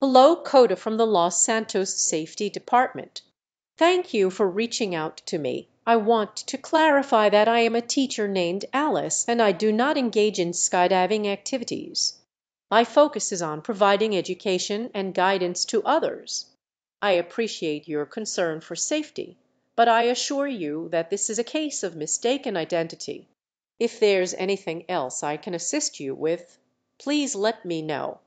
Hello, Coda from the Los Santos Safety Department. Thank you for reaching out to me. I want to clarify that I am a teacher named Alice and I do not engage in skydiving activities. My focus is on providing education and guidance to others. I appreciate your concern for safety, but I assure you that this is a case of mistaken identity. If there's anything else I can assist you with, please let me know.